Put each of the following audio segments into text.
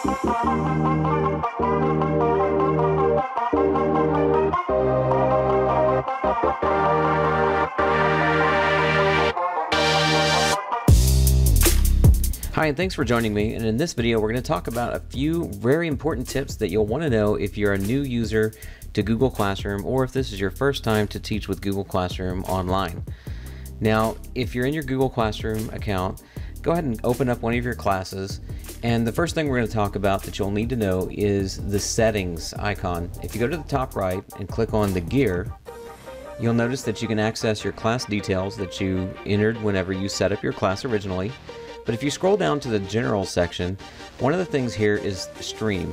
Hi, and thanks for joining me. And in this video, we're going to talk about a few very important tips that you'll want to know if you're a new user to Google Classroom or if this is your first time to teach with Google Classroom online. Now, if you're in your Google Classroom account, go ahead and open up one of your classes. And the first thing we're going to talk about that you'll need to know is the settings icon. If you go to the top right and click on the gear, you'll notice that you can access your class details that you entered whenever you set up your class originally. But if you scroll down to the general section, one of the things here is stream.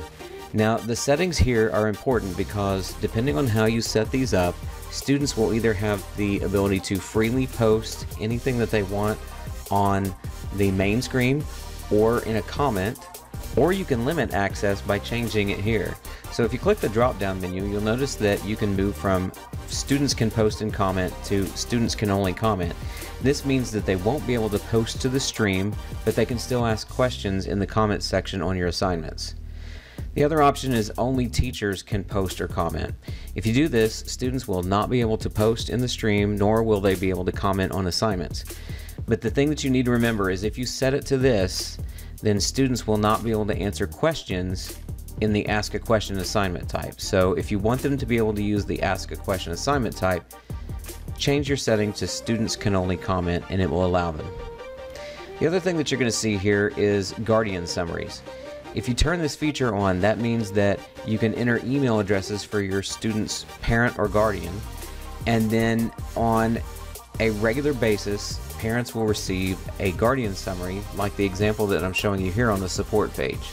Now the settings here are important because depending on how you set these up, students will either have the ability to freely post anything that they want on the main screen or in a comment, or you can limit access by changing it here. So if you click the drop down menu, you'll notice that you can move from students can post and comment to students can only comment. This means that they won't be able to post to the stream, but they can still ask questions in the comment section on your assignments. The other option is only teachers can post or comment. If you do this, students will not be able to post in the stream, nor will they be able to comment on assignments. But the thing that you need to remember is if you set it to this, then students will not be able to answer questions in the ask a question assignment type. So if you want them to be able to use the ask a question assignment type, change your setting to students can only comment and it will allow them. The other thing that you're going to see here is Guardian summaries. If you turn this feature on, that means that you can enter email addresses for your student's parent or guardian, and then on a regular basis, parents will receive a Guardian summary like the example that I'm showing you here on the support page.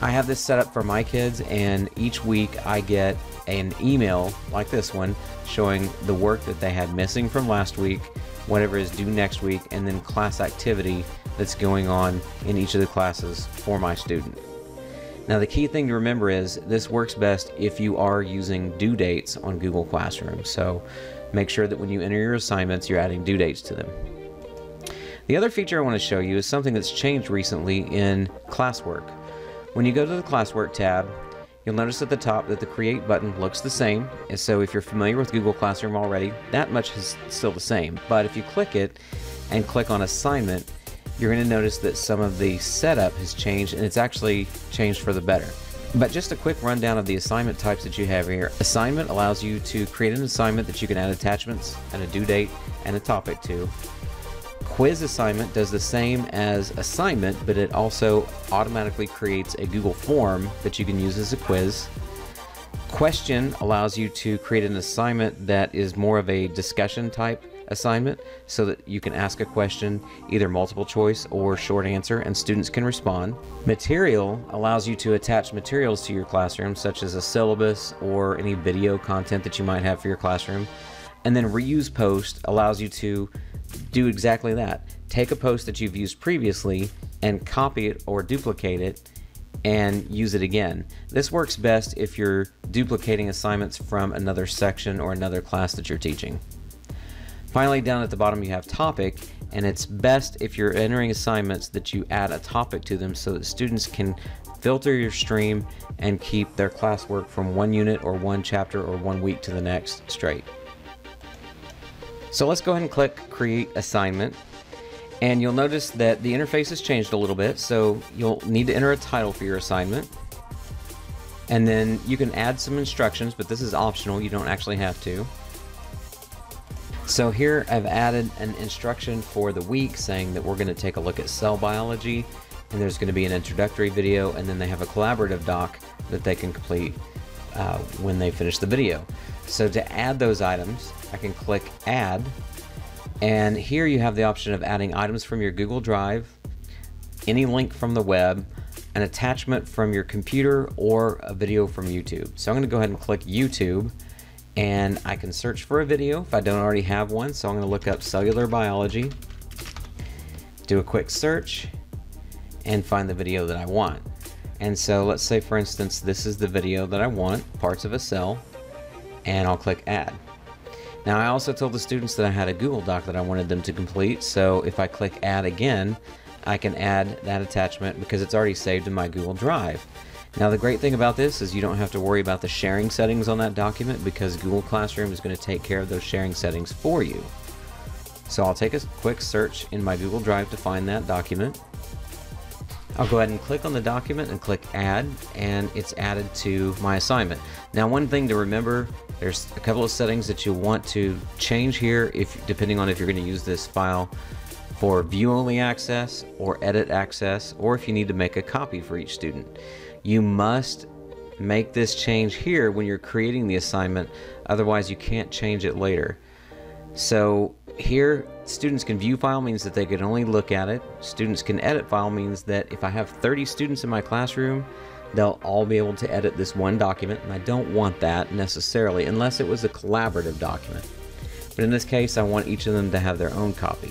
I have this set up for my kids, and each week I get an email like this one showing the work that they had missing from last week, whatever is due next week, and then class activity that's going on in each of the classes for my student. Now, the key thing to remember is this works best if you are using due dates on Google Classroom. So make sure that when you enter your assignments, you're adding due dates to them. The other feature I want to show you is something that's changed recently in classwork. When you go to the classwork tab, you'll notice at the top that the create button looks the same. And so if you're familiar with Google Classroom already, that much is still the same. But if you click it and click on assignment, you're going to notice that some of the setup has changed and it's actually changed for the better. But just a quick rundown of the assignment types that you have here. Assignment allows you to create an assignment that you can add attachments and a due date and a topic to. Quiz assignment does the same as assignment, but it also automatically creates a Google form that you can use as a quiz. Question allows you to create an assignment that is more of a discussion type assignment so that you can ask a question, either multiple choice or short answer, and students can respond. Material allows you to attach materials to your classroom, such as a syllabus or any video content that you might have for your classroom. And then reuse post allows you to do exactly that. Take a post that you've used previously and copy it or duplicate it and use it again. This works best if you're duplicating assignments from another section or another class that you're teaching. Finally, down at the bottom you have topic, and it's best if you're entering assignments that you add a topic to them so that students can filter your stream and keep their classwork from one unit or one chapter or one week to the next straight. So let's go ahead and click Create Assignment. And you'll notice that the interface has changed a little bit, so you'll need to enter a title for your assignment. And then you can add some instructions, but this is optional, you don't actually have to. So here I've added an instruction for the week saying that we're going to take a look at cell biology, and there's going to be an introductory video, and then they have a collaborative doc that they can complete uh, when they finish the video. So to add those items, I can click add and here you have the option of adding items from your Google Drive, any link from the web, an attachment from your computer, or a video from YouTube. So I'm going to go ahead and click YouTube and I can search for a video if I don't already have one. So I'm to look up cellular biology, do a quick search, and find the video that I want. And so let's say for instance this is the video that I want, parts of a cell, and I'll click add. Now I also told the students that I had a Google Doc that I wanted them to complete, so if I click add again, I can add that attachment because it's already saved in my Google Drive. Now the great thing about this is you don't have to worry about the sharing settings on that document because Google Classroom is going to take care of those sharing settings for you. So I'll take a quick search in my Google Drive to find that document. I'll go ahead and click on the document and click add and it's added to my assignment. Now one thing to remember, there's a couple of settings that you want to change here if depending on if you're going to use this file for view only access or edit access or if you need to make a copy for each student. You must make this change here when you're creating the assignment otherwise you can't change it later. So here, students can view file means that they can only look at it. Students can edit file means that if I have 30 students in my classroom, they'll all be able to edit this one document, and I don't want that necessarily unless it was a collaborative document. But in this case, I want each of them to have their own copy.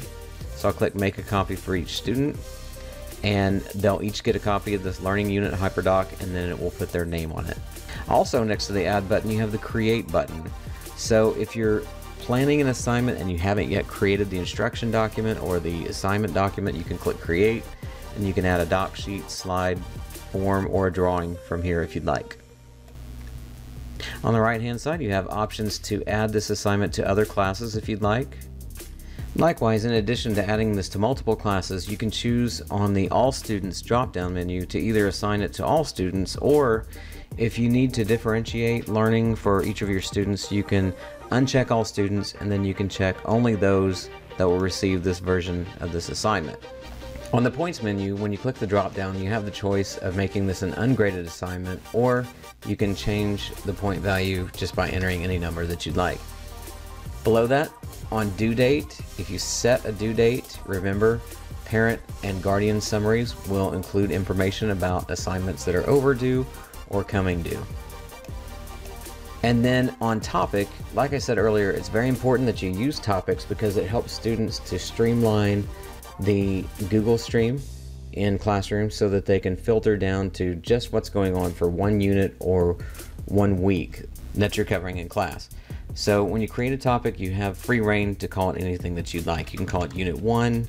So I'll click make a copy for each student, and they'll each get a copy of this learning unit HyperDoc, and then it will put their name on it. Also, next to the add button, you have the create button. So if you're planning an assignment and you haven't yet created the instruction document or the assignment document, you can click create and you can add a doc sheet, slide, form, or a drawing from here if you'd like. On the right hand side, you have options to add this assignment to other classes if you'd like. Likewise, in addition to adding this to multiple classes, you can choose on the All Students drop-down menu to either assign it to all students or if you need to differentiate learning for each of your students, you can uncheck all students and then you can check only those that will receive this version of this assignment. On the points menu, when you click the drop down, you have the choice of making this an ungraded assignment or you can change the point value just by entering any number that you'd like. Below that, on due date, if you set a due date, remember parent and guardian summaries will include information about assignments that are overdue or coming due. And then on topic, like I said earlier, it's very important that you use topics because it helps students to streamline the Google Stream in Classroom so that they can filter down to just what's going on for one unit or one week that you're covering in class. So when you create a topic, you have free reign to call it anything that you'd like. You can call it Unit 1,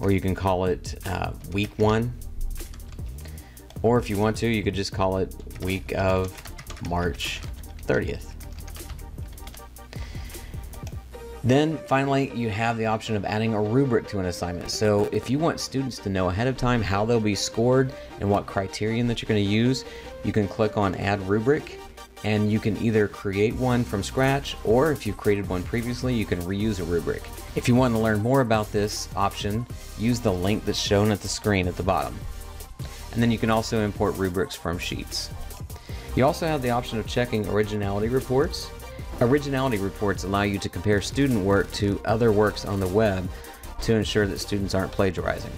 or you can call it uh, Week 1, or if you want to, you could just call it week of March 30th. Then finally, you have the option of adding a rubric to an assignment. So if you want students to know ahead of time how they'll be scored and what criterion that you're going to use, you can click on add rubric and you can either create one from scratch or if you've created one previously, you can reuse a rubric. If you want to learn more about this option, use the link that's shown at the screen at the bottom and then you can also import rubrics from Sheets. You also have the option of checking originality reports. Originality reports allow you to compare student work to other works on the web to ensure that students aren't plagiarizing.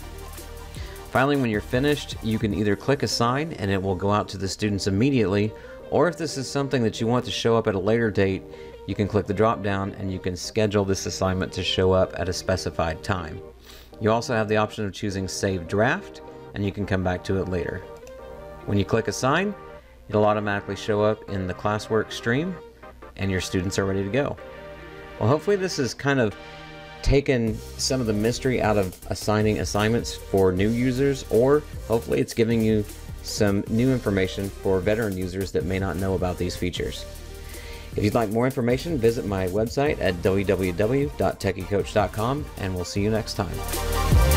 Finally, when you're finished, you can either click Assign and it will go out to the students immediately, or if this is something that you want to show up at a later date, you can click the drop down and you can schedule this assignment to show up at a specified time. You also have the option of choosing Save Draft, and you can come back to it later. When you click Assign, it'll automatically show up in the classwork stream and your students are ready to go. Well, hopefully this has kind of taken some of the mystery out of assigning assignments for new users, or hopefully it's giving you some new information for veteran users that may not know about these features. If you'd like more information, visit my website at www.techycoach.com and we'll see you next time.